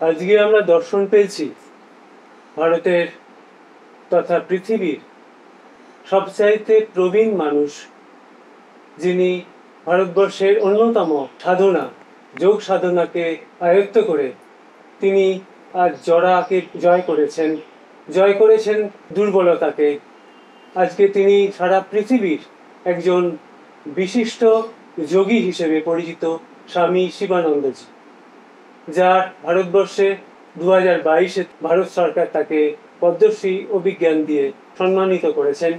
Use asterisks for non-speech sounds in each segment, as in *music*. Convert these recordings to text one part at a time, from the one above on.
আজকে আমরা দর্শন পেয়েছি ভারতের তথা পৃথিবীর সবচাইতে প্রবীণ মানুষ, যিনি ভারতবর্ষের অন্যতম সাধনা, যোগ সাধনাকে আয়ত্ত করে তিনি আজ জড়াকে জয় করেছেন জয় করেছেন দুর্বলতাকে। আজকে তিনি সারা পৃথিবীর একজন বিশিষ্ট যোগী হিসেবে পরিচিত স্বামী শিবানন্দজি। যার ভারতবর্ষে দু হাজার বাইশে ভারত সরকার তাকে পদ্মশ্রী ও বিজ্ঞান দিয়ে সম্মানিত করেছেন।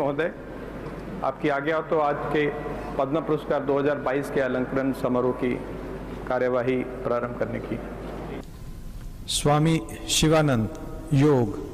महोदय, आपकी आज्ञा तो आज के पद्म पुरस्कार 2022 के अलंकरण समारोह की कार्यवाही प्रारंभ करने की। स्वामी शिवानंद योग।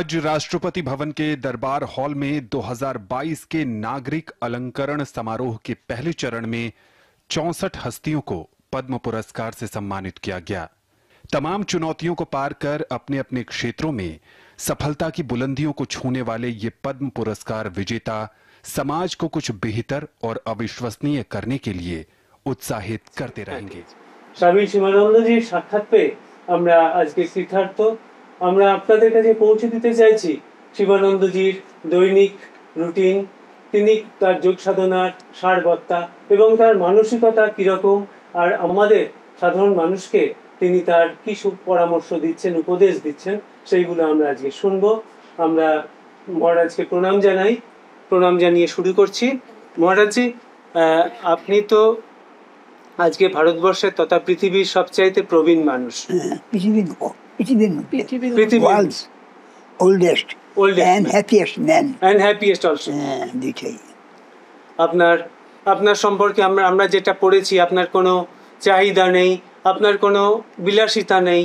आज राष्ट्रपति भवन के दरबार हॉल में 2022 के नागरिक अलंकरण समारोह के पहले चरण में चौसठ हस्तियों को पद्म पुरस्कार से सम्मानित किया गया तमाम चुनौतियों को पार कर अपने अपने क्षेत्रों में सफलता की बुलंदियों को छूने वाले ये पद्म पुरस्कार विजेता समाज को कुछ बेहतर और अविश्वसनीय करने के लिए उत्साहित करते रहेंगे স্বামী সীমানন্দজির সাক্ষাৎ পেয়ে আমরা আজকে কৃতার্থ আমরা আপনাদের কাছে পৌঁছে দিতে চাইছি। শিবানন্দজির দৈনিক রুটিন, তিনি তার যোগ সাধনার সারবত্তা এবং তার মানসিকতা কীরকম, আর আমাদের সাধারণ মানুষকে তিনি তার কি পরামর্শ দিচ্ছেন, উপদেশ দিচ্ছেন, সেইগুলো আমরা আজকে শুনব। আমরা মহারাজকে প্রণাম জানাই। প্রণাম জানিয়ে শুরু করছি। মহারাজজি আপনি তো আজকে ভারতবর্ষের তথা পৃথিবীর সবচাইতে প্রবীণ মানুষ। পৃথিবীর পৃথিবীর পৃথিবীর- world's oldest and happiest man and happiest also হ্যাঁ দুইটাই। আপনার আপনার সম্পর্কে আমরা আমরা যেটা পড়েছি আপনার কোনো চাহিদা নেই আপনার কোনো বিলাসিতা নেই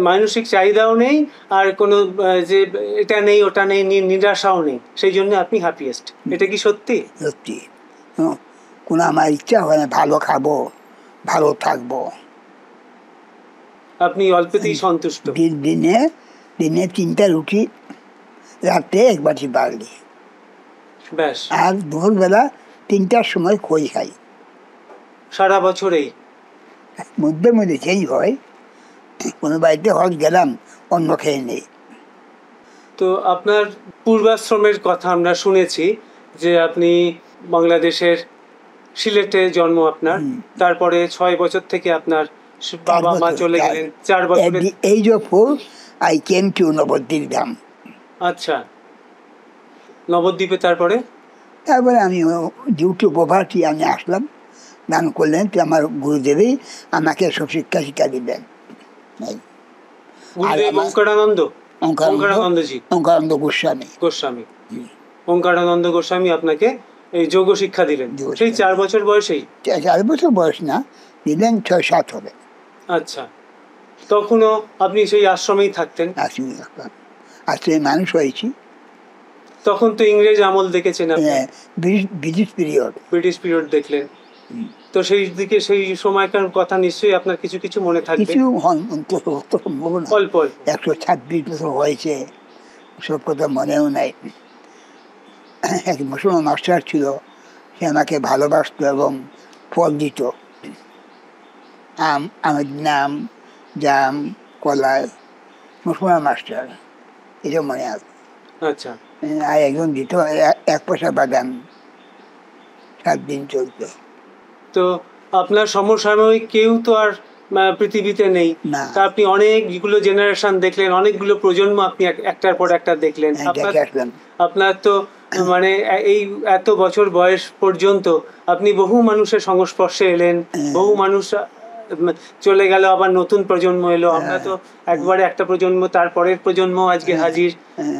মানসিক চাহিদাও নেই আর কোনো যে এটা নেই ওটা নেই নি- নিরাশাও নেই সেই জন্য আপনি হ্যাপিয়েস্ট এটা কি সত্যি? সত্যি। কোনো আমার ইচ্ছা হয় না ভালো খাব ভালো থাকব। আপনি অল্পতেই সন্তুষ্ট। দিনে দিনে তিনটা রুটি রাত্রে এক বাটি বাড়লি ব্যাস। আর দুপুরবেলা তিনটার সময় খই খাই। সারা বছরেই। মধ্যে মধ্যে চেঞ্জ হয় কোনো বাড়িতে হজ গেলাম অন্য খেয়ে নেই। তো আপনার পূর্বাশ্রমের কথা আমরা শুনেছি যে আপনি বাংলাদেশের সিলেটে জন্ম আপনার। তারপরে ছয় বছর থেকে আপনার বাবা মা চলে গেলেন চার বছরে came to আচ্ছা। নবদ্বীপে তারপরে? তারপরে আমি ডিউ টু আমি আসলাম দান করলেন তো আমার গুরুদেবই আমাকে সব শিক্ষা শিক্ষা দিলেন ওঙ্কারানন্দ ওঙ্কারানন্দজি ওঙ্কারানন্দ গোস্বামী। গোস্বামী। ওঙ্কারানন্দ গোস্বামী আপনাকে এই যোগ শিক্ষা দিলেন সেই চার বছর বয়সেই? চার বছর বয়স না দিলেন ছয় সাত হবে। আচ্ছা। তখনও আপনি সেই আশ্রমেই থাকতেন? আসি আসলে মানুষ হয়েছি। তখন তো ইংরেজ আমল দেখেছেন আপনি? হ্যাঁ, ব্রিটিশ পিরিয়ড। ব্রিটিশ পিরিয়ড দেখলেন। তো সেই দিকে সেই সময়কার কথা নিশ্চয়ই আপনার কিছু কিছু মনে থাকবে? কিছু অল্প। একশো ছাব্বিশ বছর হয়েছে। সব কথা মনেও নাই। এক মুসলমান মাস্টার ছিল। সে আমাকে ভালোবাসত এবং ফল দিত। আম আমের নাম জাম কলাই মুসলমান মাস্টার এটা মনে আছে আচ্ছা আর একজন দিত এক পয়সা বাদাম সাত দিন চলতো তো আপনার সমসাময়িক কেউ তো আর পৃথিবীতে নেই। তা আপনি অনেকগুলো জেনারেশন দেখলেন অনেকগুলো প্রজন্ম আপনি একটার পর একটা দেখলেন। হ্যাঁ, আপনার তো মানে এই এত বছর বয়স পর্যন্ত আপনি বহু মানুষের সংস্পর্শে এলেন বহু মানুষ চলে গেল আবার নতুন প্রজন্ম এলো। আমরা তো একবারে একটা প্রজন্ম তারপরের প্রজন্ম আজকে হাজির।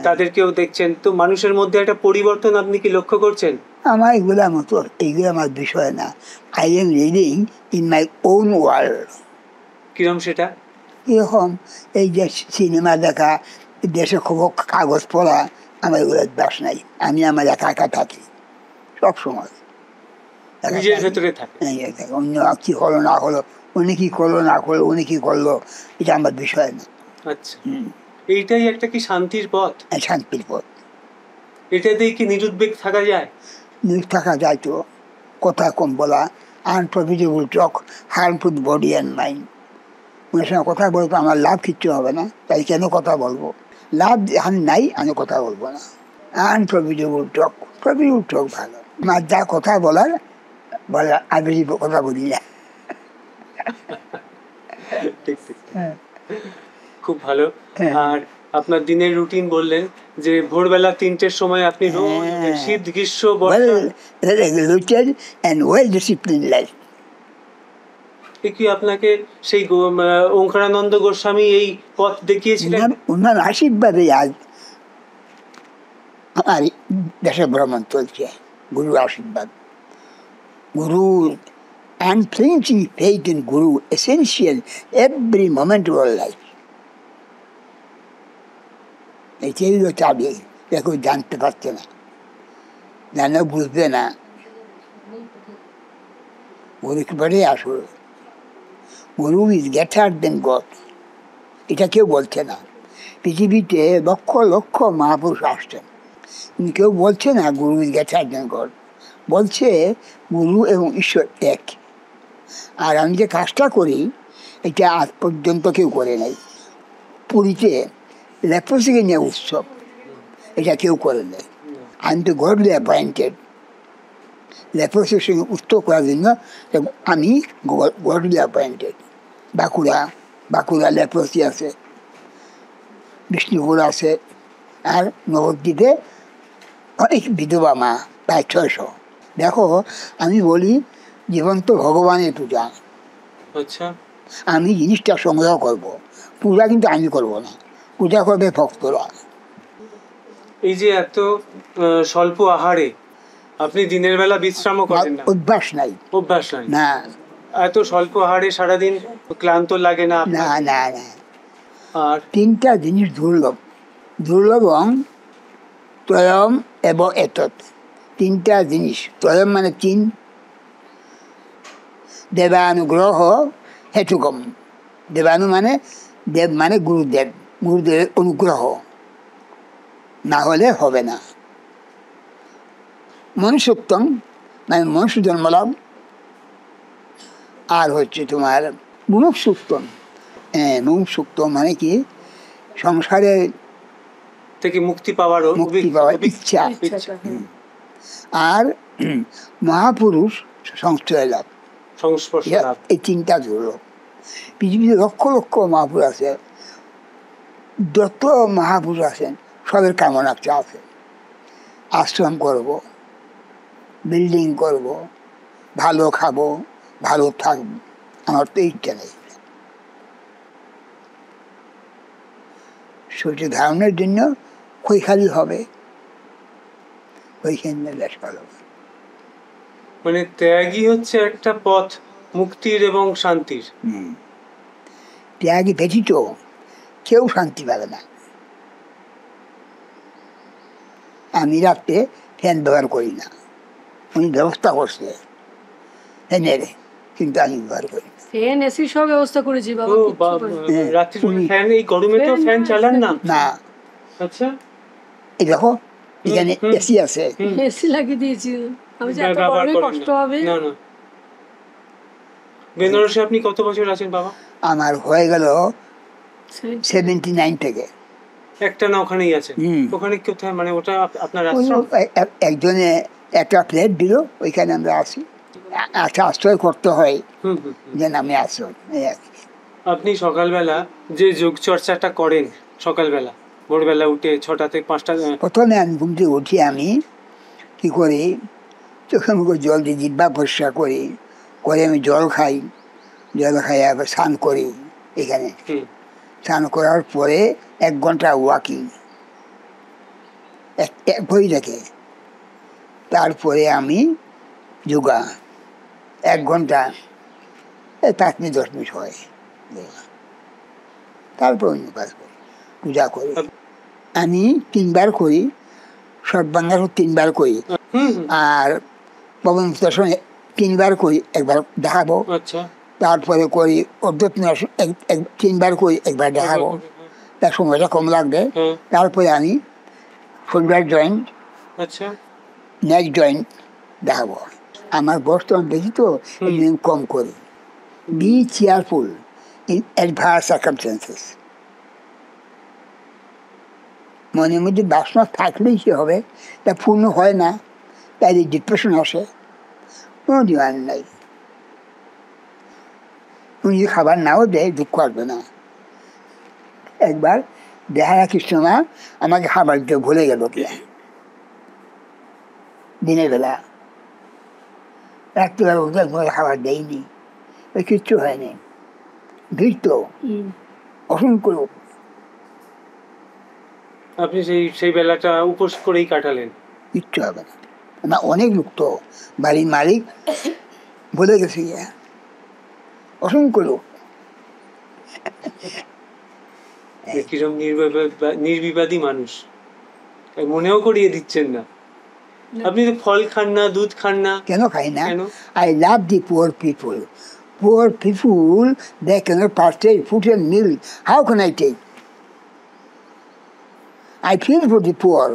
তাদেরকেও দেখছেন। তো মানুষের মধ্যে একটা পরিবর্তন আপনি কি লক্ষ্য করছেন? আমার এগুলো মতো এইগুলো আমার বিষয় না। I am living in my own world কিরম সেটা? এরকম এই যে সিনেমা দেখা দেশে খবর কাগজ পড়া আমার এগুলো অভ্যাস নাই। আমি আমার একা একা থাকি সবসময়। নিজের। ভেতরে থাকি। অন্য কি হলো না হলো উনি কি করল না করল উনি কি করল এটা আমার বিষয় না। আচ্ছা। এইটাই একটা কি শান্তির পথ? এই শান্তির পথ। এটাতেই কি নিরুদ্বেগ থাকা যায়? নিউজ থাকা যায় তো। কথা কম বলা unprofitable talk harmful body and mind ওনার সঙ্গে কথা বলব আমার লাভ কিচ্ছু হবে না তাই কেন কথা বলব? লাভ আমি নাই আমি কথা বলব না। আনপ্রফিটেবল টক প্রফিটেবল টক ভালো। আমার যা কথা বলার বলা আমি কথা বলি না। ঠিক ঠিক। খুব ভালো। হ্যাঁ। আর আপনার দিনের রুটিন বললেন যে ভোরবেলা তিনটের সময় আপনি হ্যাঁ। শীত গ্রীষ্ম বর্ষা। Regulated and well discipline life এ কি আপনাকে সেই ওঙ্কারানন্দ গোস্বামী এই পথ দেখিয়েছিলেন? ওনার আশীর্বাদে আজ আমার দেশে ভ্রমণ চলছে। গুরুর আশীর্বাদ। গুরু unflinching faith in Guru essential every moment of our life. এটাই হলো চাবি এটা কেউ জানতে পারছে না জানা বুঝবে না গুরু একেবারে আসল guru is greater than god এটা কেউ বলছে না পৃথিবীতে লক্ষ লক্ষ মহাপুরুষ আসছেন কেউ বলছে না গুরু ইজ গেটার দেন গড বলছে গুরু এবং ঈশ্বর এক আর আমি যে কাজটা করি, এটা আজ পর্যন্ত কেউ করে নাই। পুরীতে লেপ্রসিকে নিয়ে উৎসব, এটা কেউ করে নাই। আমি তো গডলি অ্যাপয়েন্টেড লেপ্রসির সঙ্গে উৎসব করার জন্য আমি godly appointed Bankura Bankura leprosy আছে, বিষ্ণুপুর আছে, আর নবদ্বীপে অনেক বিধবা মা, প্রায় ছয়শো। দেখো, আমি বলি জীবন তো ভগবানের পূজা। আচ্ছা। আমি জিনিসটা সংগ্রহ করব। পূজা কিন্তু আমি করব না। পূজা করবে ভক্তরা। এই যে এত স্বল্প আহারে আপনি দিনের বেলা বিশ্রামও করেন না? অভ্যাস নাই। অভ্যাস নাই? না। এত স্বল্প আহারে সারাদিন ক্লান্ত লাগে না? না না না। আর? তিনটা জিনিস দুর্লভ। দুর্লভং ত্রয়ম এবং এতৎ। তিনটা জিনিস। ত্রয়ম মানে তিন দেবানুগ্রহ হেতুকম দেবানু মানে দেব মানে গুরুদেব গুরুদেবের অনুগ্রহ। না হলে হবে না। মনুষ্যত্বম মানে মনুষ্য জন্মলাভ আর হচ্ছে তোমার মুমুক্ষুত্বম হ্যাঁ মুমুক্ষুত্ব মানে কি? সংসারে থেকে মুক্তি পাওয়ার মুক্তি পাওয়ার ইচ্ছা ইচ্ছা। আর মহাপুরুষ সংশ্রয় লাভ। সংস্পর্শ এই চিন্তা ধরো পৃথিবীতে লক্ষ লক্ষ মহাপুরুষ আছে যত মহাপুরুষ আছেন সবের কামনা একটা আছে। আশ্রম করব বিল্ডিং করব ভালো খাব ভালো থাকব আমার তো ইচ্ছা নেই। সূর্য ধারণের জন্য খৈখালি হবে ওইখানে বেশ ভালো। মানে ত্যাগই হচ্ছে একটা পথ মুক্তির এবং শান্তির। হুম। ত্যাগী ব্যতীত কেউ শান্তি পাবে না। আমি রাত্রে ফ্যান ব্যবহার করি না। উনি ব্যবস্থা করছে। ফ্যানের কিন্তু আমি ব্যবহার করি ফ্যান এসি সব ব্যবস্থা করেছি বাবা। হ্যাঁ, রাত্রি ফ্যান এই গরমে তো ফ্যান ফ্যান চালান না? না। আচ্ছা। এই দেখো এখানে এসি আছে। এসি লাগিয়ে দিয়েছি। আমি যে এত ব্যবহার কষ্ট হবে? না না। বেনারসে আপনি কত বছর আছেন বাবা? আমার হয়ে গেল সেভেন্টি নাইন থেকে। একটা না ওখানেই আছে ওখানে কোথায়? মানে ওটা আপনার একজনে একটা প্লেট দিল ওইখানে আমরা আসি আচ্ছা আশ্রয় করতে হয়। হুম, হুম, হুম। যে নামে আশ্রয়। আপনি সকালবেলা যে যোগ চর্চাটা করেন সকালবেলা ভোরবেলা উঠে ছটা থেকে পাঁচটা প্রথমে আমি ঘুম থেকে উঠি আমি কি করি? চোখে মুখে জল দিয়ে জিব্বা পরিষ্কার করি করে আমি জল খাই। জল খাই আবার স্নান করি এখানে। স্নান করার পরে এক ঘণ্টা ওয়াকিং এক এক বই রেখে তারপরে আমি যোগা। এক ঘণ্টা। পাঁচ মিনিট দশ মিনিট হয় তারপর অন্য কাজ করি পূজা করি। আমি তিনবার করি সব সর্বাঙ্গার তিনবার করি। আর পবন দর্শন তিনবার করি একবার দেখাবো। আচ্ছা। তারপরে করি অদ্বৈত তিনবার করি একবার দেখাবো। তার সময়টা কম লাগবে। হ্যাঁ। তারপরে আমি শোল্ডার জয়েন্ট আচ্ছা। নেক জয়েন্ট দেখাবো। আমার বর্তমান বেশি তো কম করি। Be cheerful in adverse circumstances মনের মধ্যে বাসনা থাকলেই সে হবে? তা পূর্ণ হয় না। তাই ডিপ্রেশন আসে কোনো ডিমান্ড নাই উনি যদি খাবার নাও দেয় দুঃখ আসবে না একবার দেহারা কৃষ্ণ মা আমাকে খাবার দিতে ভুলে গেল কি দিনের বেলা রাত্রিবেলা একবার খাবার দেয়নি ওই কিচ্ছু হয়নি ভিড় তো অসংখ্য লোক আপনি সেই সেই বেলাটা উপোস করেই কাটালেন কিচ্ছু হবে না না অনেক লোক তো বাড়ির মালিক বলে গেছে অসংখ্য লোক। কিরম নির্বিবাদী মানুষ। মনেও করিয়ে দিচ্ছেন না। আপনি তো ফল খান না দুধ খান না। কেন খাই না? কেন? I love the poor people poor people they can partake food and milk how can I take I feel for the poor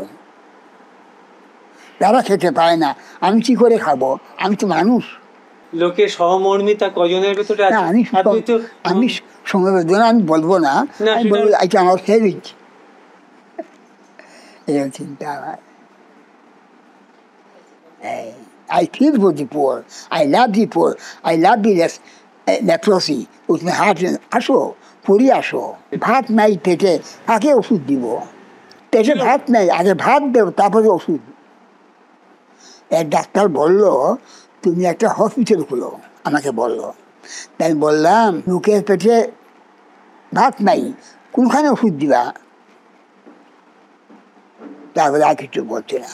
তারা খেতে পায় না। আমি কি করে খাব? আমি তো মানুষ। লোকে সহমর্মিতা কজনের ভেতরে আছে? আমি তো আমি সমবেদনা আমি বলব না। আমি বলব এটা আমার এরকম চিন্তা আমার। I feel for the poor. I love the poor. I love the less, uh, leprosy. With my heart. আসো পুরি আসো। ভাত নাই পেটে আগে ওষুধ দিব। পেটে ভাত নাই আগে ভাত দেব তারপরে ওষুধ। এক ডাক্তার বলল তুমি একটা হসপিটাল খুলো। আমাকে বলল। তাই বললাম লোকের পেটে ভাত নাই কোনখানে ওষুধ দিবা? তারপরে আর কিছু বলছে না।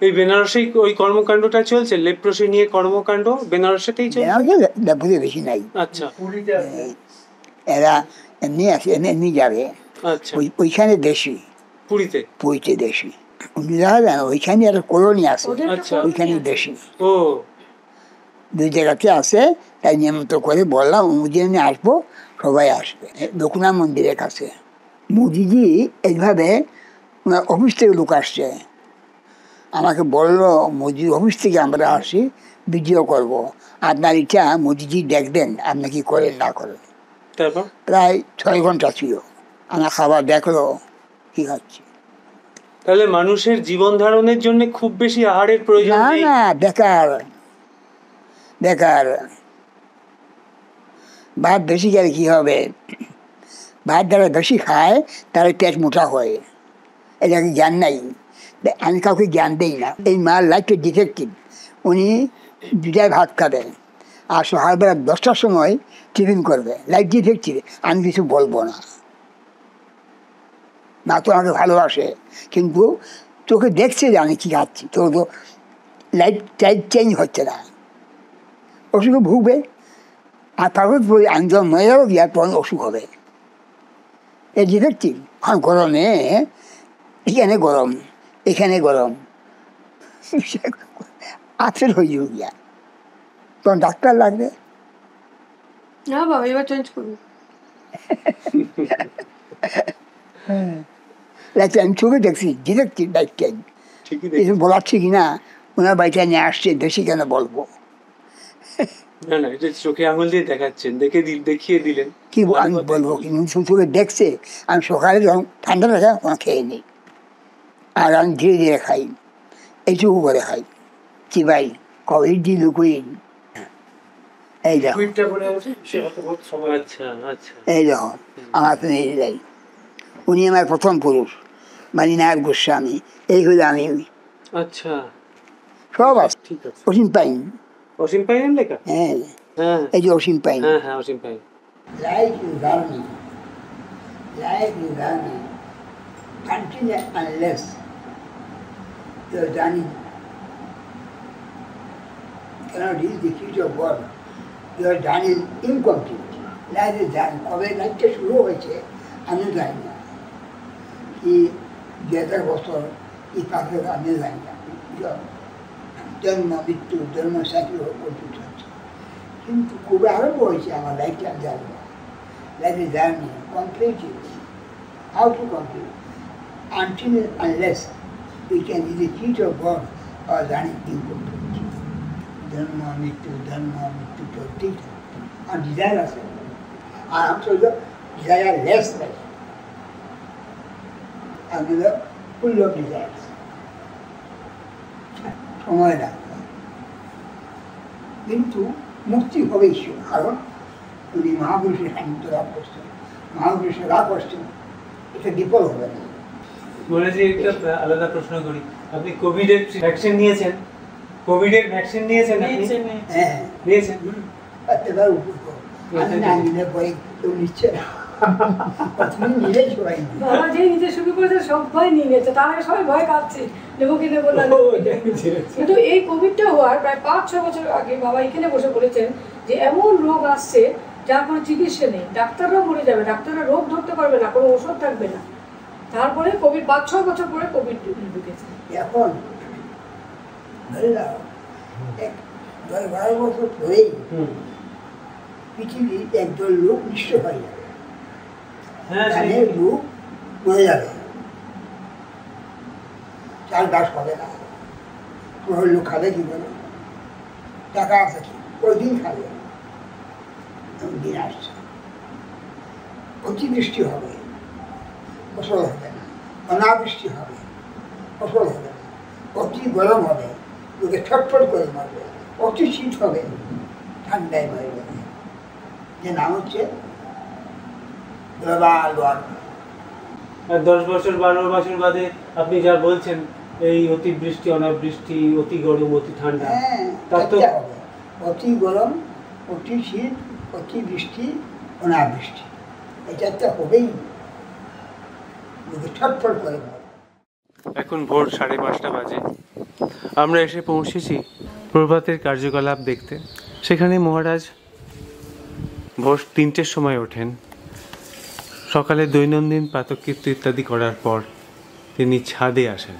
এই বেনারসে ওই কর্মকাণ্ডটা চলছে লেপ্রসি নিয়ে কর্মকাণ্ড বেনারসেতেই চলছে? লেবুতে বেশি নাই। আচ্ছা। এরা এমনি আসে এমনি যাবে। আচ্ছা। ওই ওইখানে দেশি। পুরীতে? পুরীতে দেশি। ওইখানে একটা কলোনি আছে ওইখানে। দুই জায়গাতে আছে তাই নিয়মিত করে বললাম আসব সবাই আসবে দক্ষিণা মন্দিরের কাছে মোদিজি এইভাবে ওনার অফিস থেকে লোক আসছে আমাকে বলল মোদির অফিস থেকে আমরা আসি ভিডিও করব আপনার এটা মোদিজি দেখবেন আপনি কি করেন না করেন প্রায় ছয় ঘণ্টা ছিল আমার খাবার দেখল কি খাচ্ছি তাহলে মানুষের জীবন ধারণের জন্য খুব বেশি আহারের প্রয়োজন না না বেকার। বেকার। ভাত বেশি গেলে কি হবে? ভাত যারা বেশি খায় তারা পেট মোটা হয়। এটাকে জ্ঞান নাই। আমি কাউকে জ্ঞান দেই না। এই মার লাইফে ডিফেক্টিভ উনি দুটায় ভাত খাবে। আর সকালবেলা দশটার সময় টিফিন করবে। লাইফ ডিফেক্টিভ আমি কিছু বলব না। মা তো আমাকে ভালোবাসে। কিন্তু তোকে দেখছে যে আমি কী খাচ্ছি তোর তো লাইফ টাইপ চেঞ্জ হচ্ছে না। অসুখে ভুগবে আর তারপর আমি যখন মরে যাব বিয়ার পর অসুখ হবে। এই ডিফেক্টিভ আর গরমে এখানে গরম এখানে গরম। আপসেট হয়ে যাবে গিয়া তখন ডাক্তার লাগবে। না বাবা এবার চেঞ্জ করব। *laughs* লাইফে আমি চোখে দেখছি চেঞ্জ ঠিকই কিছু বলার ঠিক না ওনার বাড়িতে নিয়ে আসছে বেশি কেন বলব। না না এটা চোখে আঙুল দিয়ে দেখাচ্ছেন দেখে দেখিয়ে দিলেন। কি আমি বলব কি উনি চোখে দেখছে আমি সকালে যখন ঠান্ডা লাগে খেয়ে নিই। আর আমি ধীরে ধীরে খাই এইটুকু করে খাই। কি ভাই দি লুকুইন এই দেখো। আচ্ছা আচ্ছা। এই দেখো আমার যাই। উনি আমার প্রথম পুরুষ। মানিনার গোস্বামী এই হলো আমি। আচ্ছা। সব আছে। ঠিক আছে। অসীম পাইন। অসীম পাইন লেখা? হ্যাঁ। হ্যাঁ। এই যে অসীম পাইন। হ্যাঁ হ্যাঁ Asim Pain. Like you like you গার্মি continue unless you are ডানি can't is the future world you শুরু হয়েছে? আমি জানি না। কি কি দু হাজার বছর এই পাখি আমি জানি না জন্ম মৃত্যু জন্ম সাথী করতে চলছে কিন্তু কবে আরম্ভ হয়েছে আমার লাইফটা আমি জানি না That is journey, complete it. How to complete? Until and unless we can be the future of God or journey incomplete. ধর্ম মৃত্যু ধর্ম মৃত্যু প্রত্যেক আর ডিজায়ার আছে আর আমি হলো ডিজায়ার লেস লাইফ আমি সময় লাগবে। কিন্তু মুক্তি হবে ঈশ্বর। কারণ উনি মহাপুরুষের সান্নিধ্য লাভ করছেন মহাপুরুষের লাভ করছেন এটা বিফল হবে না। বলে যে একটা আলাদা প্রশ্ন করি। আপনি কোভিডের ভ্যাকসিন নিয়েছেন? কোভিডের ভ্যাকসিন নিয়েছেন আপনি? হ্যাঁ। নিয়েছেন? এবার উপর আমি না নিলে পরে কেউ নিচ্ছে না। তুমি সবাই বাবা যেই নিতে শুরু করেছে সবাই নিয়ে নিয়েছে। তার আগে সবাই ভয় কাটছে নেব কি নেব না। কিন্তু এই কোভিডটা হওয়ার প্রায় পাঁচ ছ বছর আগে বাবা এখানে বসে বলেছেন যে এমন রোগ আসছে যার কোনো চিকিৎসা নেই। ডাক্তাররাও মরে যাবে ডাক্তাররা রোগ ধরতে পারবে না কোনো ওষুধ থাকবে না। তারপরে কোভিড পাঁচ ছ বছর পরে কোভিড ঢুকেছে। এখন ধরে নাও এক দশ বারো বছর পরেই পৃথিবীর একদল লোক নিশ্চয় হয়ে যাবে। ধানের লোক মরে যাবে। চাষবাস হবে না। পুরো লোক খাবে বলে টাকা আছে কি? ওই দিন খাবে। দিন আসছে। অতিবৃষ্টি হবে। ফসল হবে না। অনাবৃষ্টি হবে। ফসল হবে না। অতি গরম হবে। লোকে ছটফট করে মারবে। অতি শীত হবে। ঠান্ডায় মরে যাবে যে নাম হচ্ছে আর দশ বছর বারো বছর বাদে আপনি যা বলছেন এই অতিবৃষ্টি অনাবৃষ্টি অতি গরম অতি ঠান্ডা হ্যাঁ তার তো- অতি গরম অতি শীত অতি বৃষ্টি অনাবৃষ্টি। এটা একটা হবেই। ছটফট করে এখন ভোর সাড়ে পাঁচটা বাজে। আমরা এসে পৌঁছেছি প্রভাতের কার্যকলাপ দেখতে। সেখানে মহারাজ ভোর তিনটের সময় ওঠেন। সকালে দৈনন্দিন প্রাতকৃত্য ইত্যাদি করার পর তিনি ছাদে আসেন।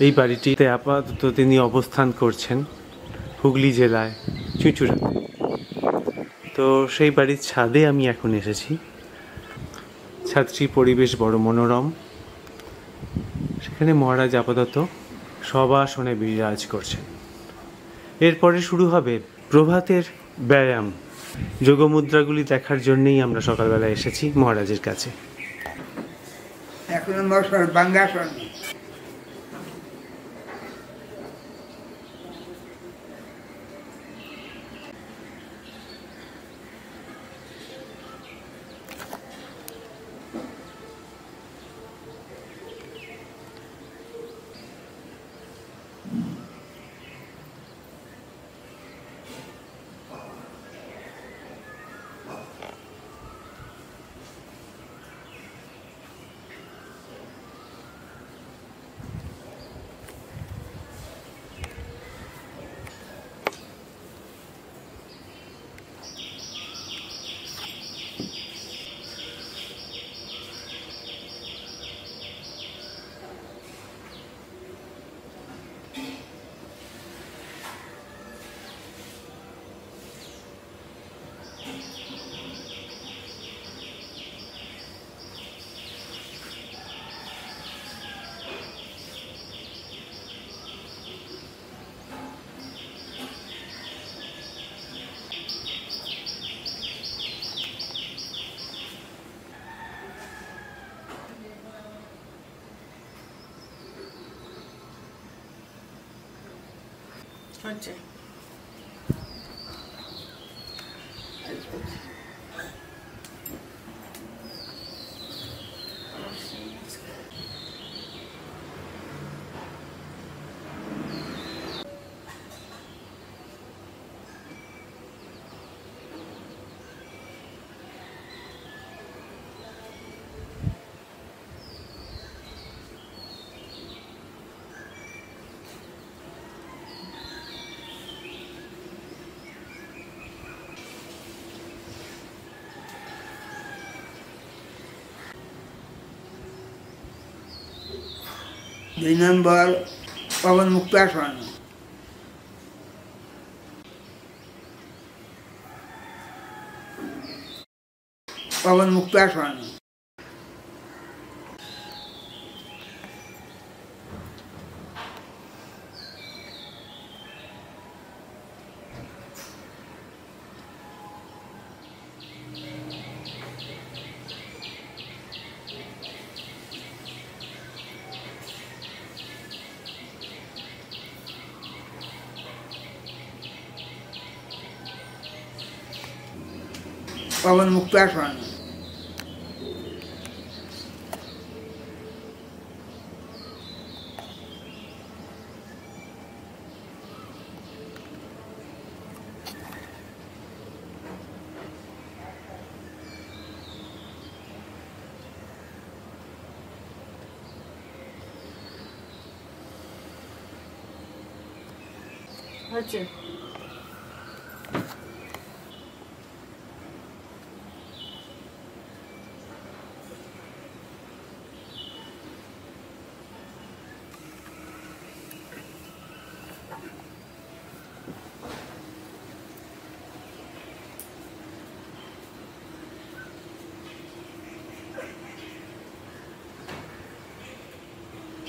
এই বাড়িটিতে আপাতত তিনি অবস্থান করছেন হুগলি জেলায় চুঁচুড়াতে। তো সেই বাড়ির ছাদে আমি এখন এসেছি। ছাত্রী পরিবেশ বড় মনোরম। সেখানে মহারাজ আপাতত সবাসনে বিরাজ করছেন। এরপরে শুরু হবে প্রভাতের ব্যায়াম। যোগমুদ্রাগুলি দেখার জন্যই আমরা সকালবেলা এসেছি মহারাজের কাছে। এখন এক Conte. সর্বাঙ্গাসন আচ্ছা দুই নম্বর পবন মুক্তাসন পবন মুক্তাসন পবন মুক্তাসন আচ্ছা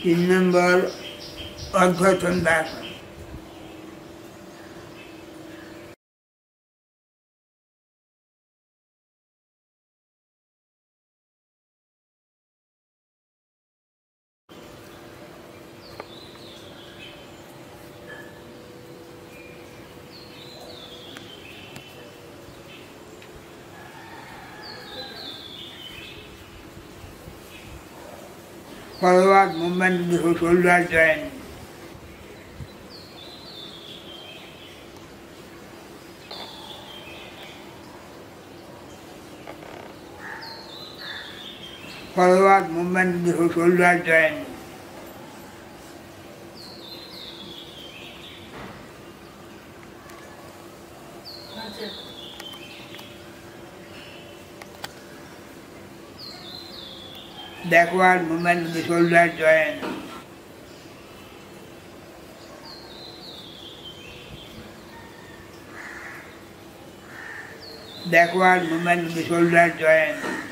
তিন নম্বর অর্ঘচন্দ্রাসন forward salawat Muhammad Rasulullah dan salawat Muhammad Rasulullah dan Backward movement of the shoulder joint. Backward movement of the shoulder joint.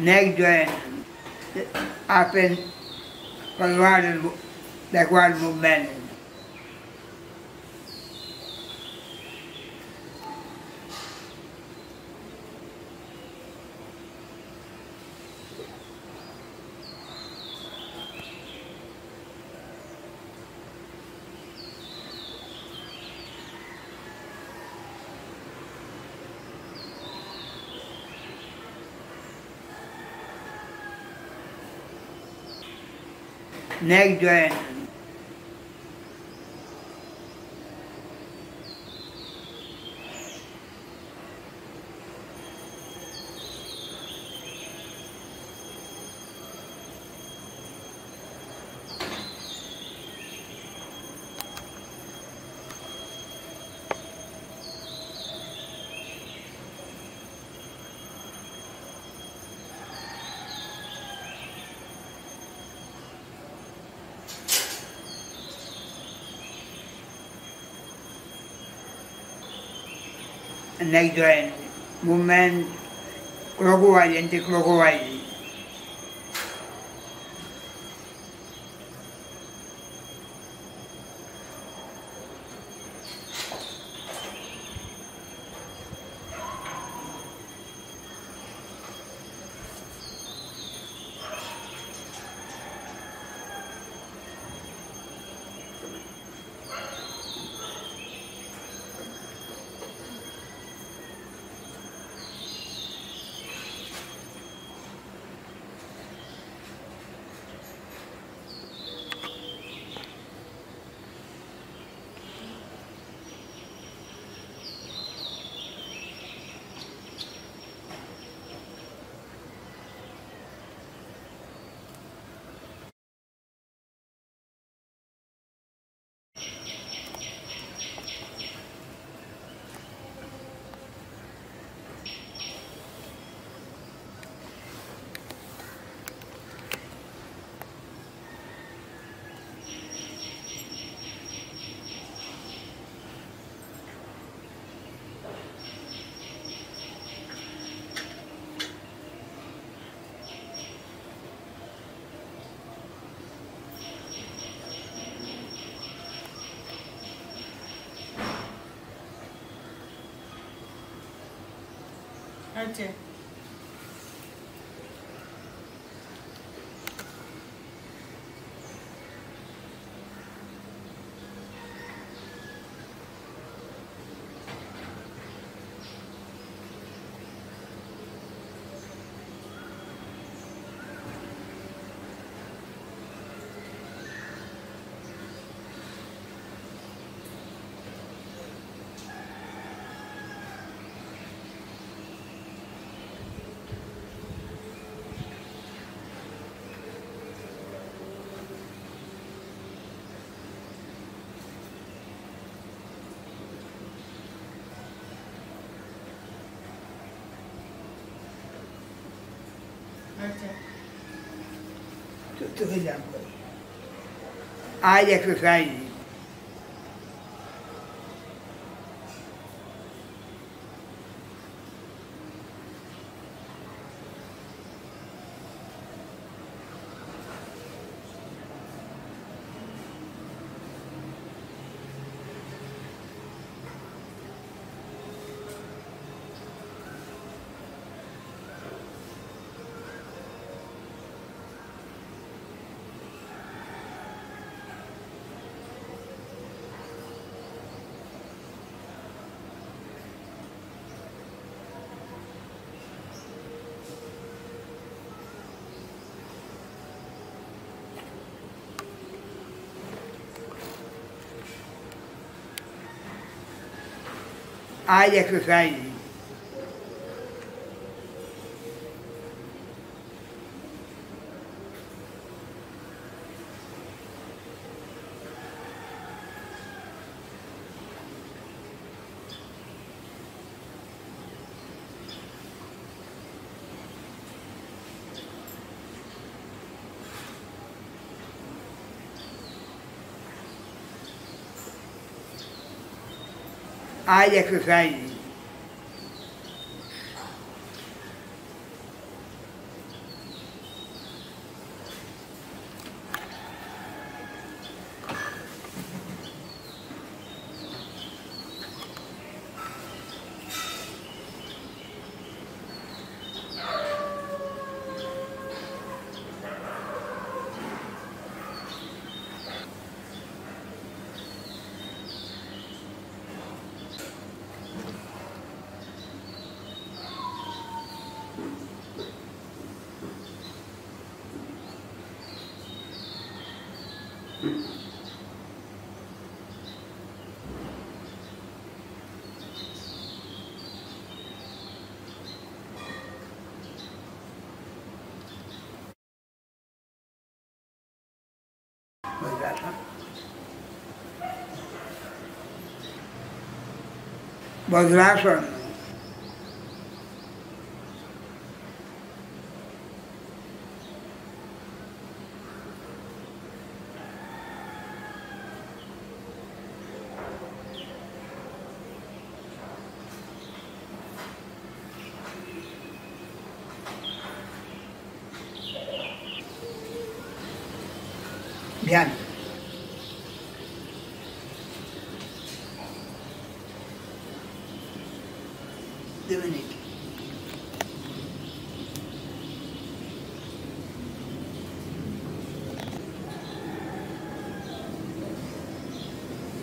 Neck joint, up and forward backward movement. Neck joint negra movement, clockwise, anti-clockwise. আচ্ছা আচ্ছা अच्छा। तो, तो आज exercise área é que vem. área é que cai 不是那事儿。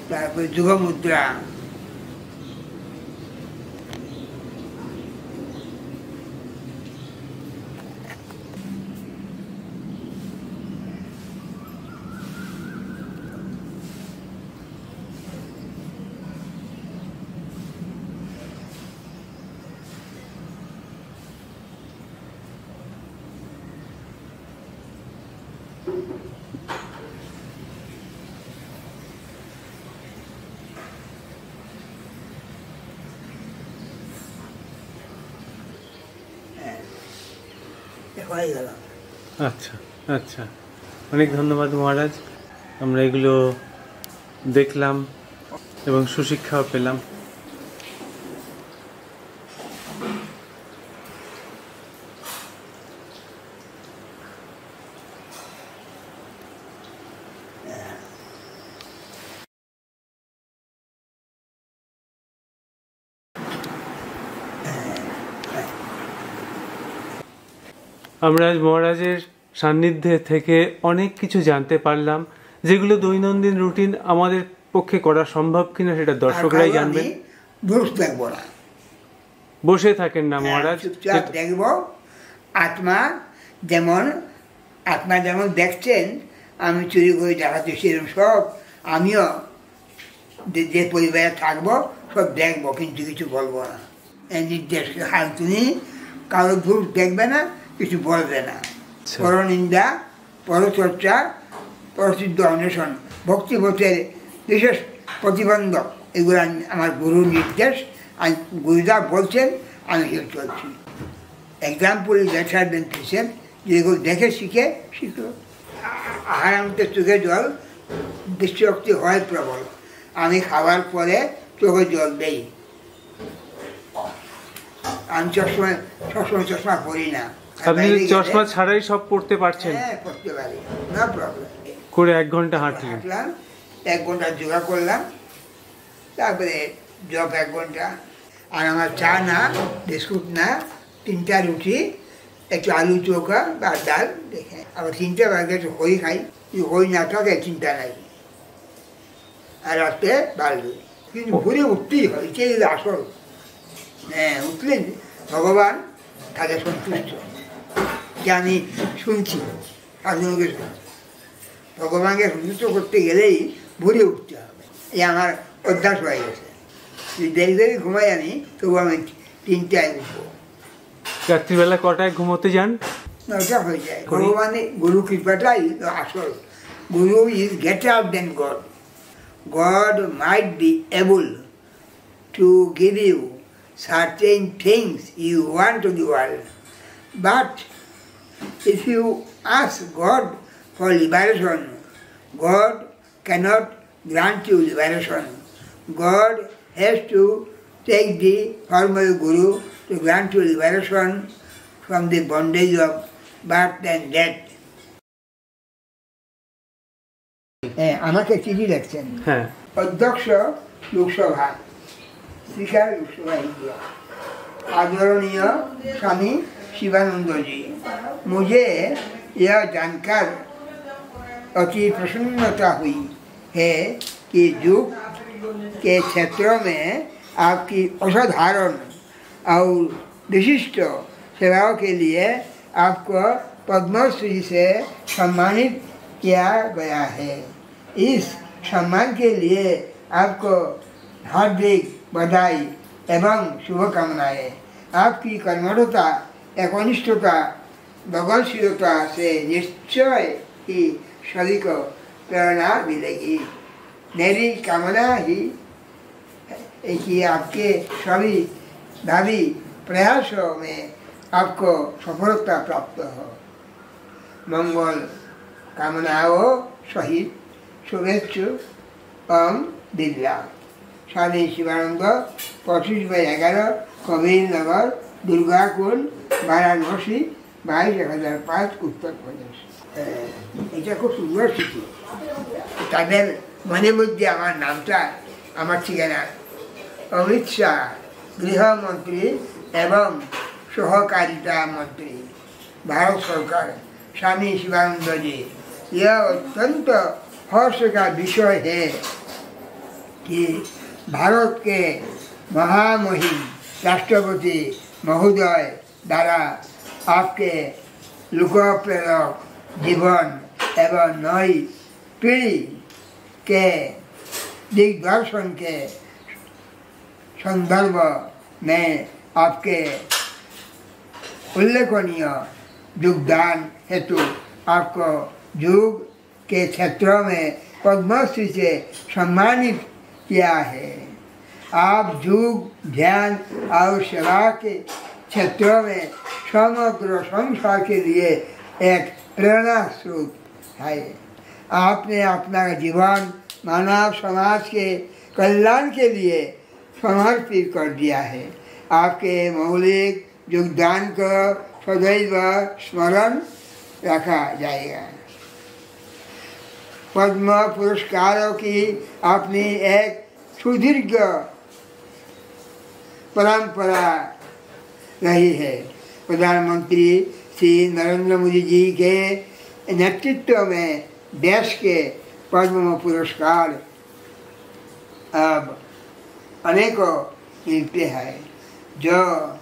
তারপরে যুগ হয়ে গেল আচ্ছা আচ্ছা। অনেক ধন্যবাদ মহারাজ। আমরা এগুলো দেখলাম এবং সুশিক্ষাও পেলাম। আমরা আজ মহারাজের সান্নিধ্যে থেকে অনেক কিছু জানতে পারলাম যেগুলো দৈনন্দিন রুটিন আমাদের পক্ষে করা সম্ভব কিনা সেটা দর্শকরাই দেখব বসে থাকেন না মহারাজ। চুপচাপ দেখব। আত্মা যেমন আত্মা যেমন দেখছেন আমি চুরি করে দেখাচ্ছি সেরকম সব আমিও যে- পরিবারে থাকব সব দেখব কিন্তু কিছু বলব না। নির্দেশ হাল তুমি কারও ভুল দেখবে না কিছু বলবে না। আচ্ছা। পরনিন্দা পরচর্চা পরসিদ্ধ অন্বেষণ ভক্তিপথের বিশেষ প্রতিবন্ধক। এগুলো আমার গুরুর নির্দেশ। আমি গুরুদা বলছেন আমি সেটা চলছি এক্সাম্পল দেন পেশেন্ট যেগুলো দেখে শিখে শিখলো। আহার আনতে চোখে জল দৃষ্টিশক্তি হয় প্রবল। আমি খাওয়ার পরে চোখে জল দেই। আমি চশমা সবসময় চশমা পরি না। আপনি চশমা ছাড়াই সব পড়তে পারছেন। হ্যাঁ পড়তে পারি। নো প্রবলেম করে এক ঘণ্টা হাঁটলেন। হাঁটলাম এক ঘণ্টা যোগা করলাম তারপরে জব এক ঘণ্টা। আর আমার চা না বিস্কুট না তিনটা রুটি একটু আলু চৌকা বা ডাল দেখে। আবার তিনটা বাগে একটু হই খাই। যদি হই না থাকে চিন্তা নাই আর রাত্রে বাড়বে কিন্তু ঘুরে উঠতেই হয় এটাই আসল। হ্যাঁ উঠলেন ভগবান তাকে সন্তুষ্ট। যে আমি শুনছি। শুনছি ভগবানকে সন্তুষ্ট করতে গেলেই ভরে উঠতে হবে। এই আমার অভ্যাস হয়ে গেছে। যদি দেরি দেরি ঘুমাই আমি তবু আমি তিনটায় উঠবো। রাত্রিবেলা কটায় ঘুমোতে যান? নটা হয়ে যায়। ভগবানের গুরু কৃপাটাই আসল। Guru is greater than God. God might be able to give you certain things you want to the world. But If you ask God for liberation, God cannot grant you liberation. God has to take the formal Guru to grant you liberation from the bondage of birth and death. আমাকে চিঠি দেখছেন অধ্যক্ষ Lok Sabha speaker Lok Sabha India আদরণীয় স্বামী शिवानंद जी, मुझे यह जानकर अति प्रसन्नता हुई है कि युग के क्षेत्रों में आपकी असाधारण और विशिष्ट सेवाओं के लिए आपको पद्मश्री से सम्मानित किया गया है। इस सम्मान के लिए आपको हार्दिक बधाई एवं शुभकामनाएँ। आपकी कर्मठता एकनिष्ठता लगनशीलता से निश्चय ही सभी को प्रेरणा मिलेगी मेरी कामना ही है कि आपके सभी भावी प्रयासों में आपको सफलता प्राप्त हो मंगल कामनाओं सहित শুভেচ্ছু ওম বিদ্যা স্বামী শিবানন্দ পঁচিশ বাই এগারো কবিরনগর দুর্গাকুল বারাণসী বাইশ এক হাজার পাঁচ উত্তর প্রদেশ এটা খুব সুন্দর স্মৃতি তাদের মনের মধ্যে আমার নামটা আমার ঠিকানা অমিত শাহ গৃহমন্ত্রী এবং সহকারিতা মন্ত্রী भारत सरकार स्वामी शिवानंद जी यह अत्यंत हर्ष का विषय है कि भारत के महामहिम राष्ट्रपति महोदय द्वारा आपके लोकप्रेरक जीवन एवं नई पीढ़ी के दिग्दर्शन के संदर्भ में आपके उल्लेखनीय योगदान हेतु आपको योग के क्षेत्र में पद्मश्री से सम्मानित किया है आप योग ध्यान और सेवा के क्षेत्रों में समग्र संसार के लिए एक प्रेरणा स्रोत है। आपने अपना जीवन मानव समाज के कल्याण के लिए समर्पित कर दिया है। आपके मौलिक योगदान को सदैव स्मरण रखा जाएगा। पद्म पुरस्कारों की अपनी एक सुदीर्घ परंपरा रही है। प्रधानमंत्री श्री नरेंद्र मोदी जी के नेतृत्व में देश के पद्म पुरस्कार अब अनेकों मिलते हैं, जो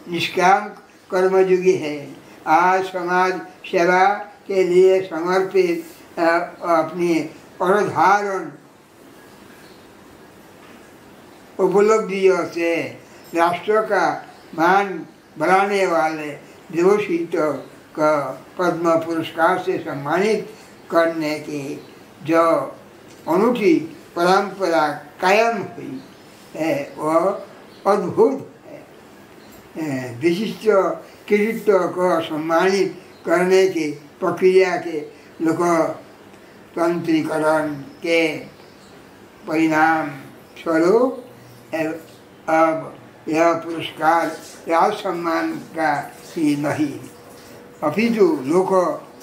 निष्काम कर्मयोगी है। आज समाज सेवा के लिए समर्पित अपनी असाधारण उपलब्धियों से राष्ट्र का मान बढ़ाने वाले देवशीतों को पद्म पुरस्कार से सम्मानित करने की जो अनूठी परंपरा कायम हुई है वो अद्भुत है। विशिष्ट कृतित्व को सम्मानित करने की प्रक्रिया के लोकतंत्रीकरण के परिणाम स्वरूप अब यह पुरस्कार राज सम्मान का ही नहीं। अपितु लोक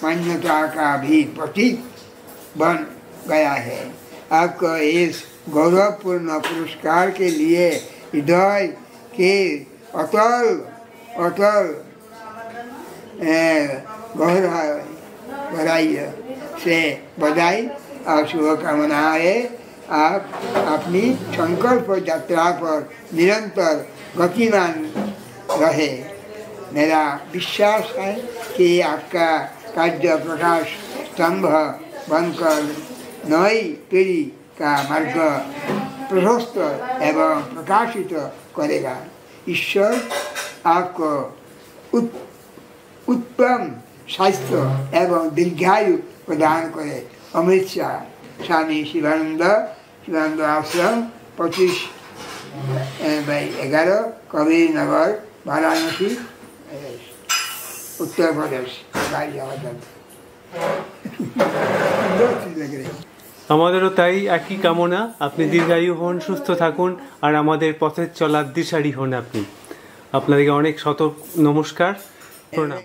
मान्यता का भी प्रतीक बन गया है। आपको इस गौरवपूर्ण पुरस्कार के लिए हृदय के अटल अटल गहरा गहराई से बधाई और शुभकामनाएँ। आप अपनी संकल्प यात्रा पर निरंतर गतिमान रहे मेरा विश्वास है कि आपका कार्य प्रकाश स्तंभ बनकर नई पीढ़ी का मार्ग प्रशस्त एवं प्रकाशित करेगा ईश्वर आपको उत, उत्तम स्वास्थ्य एवं दीर्घायु प्रदान करे अमित शाह स्वामी शिवानंद চূড়ান্ত আশ্রম পঁচিশ এগারো কবিরনগর বারাণসী উত্তরপ্রদেশ বাড়ি আমাদেরও তাই একই কামনা। আপনি দীর্ঘায়ু হন, সুস্থ থাকুন, আর আমাদের পথের চলার দিশারি হন আপনি। আপনাদেরকে অনেক শত নমস্কার, প্রণাম।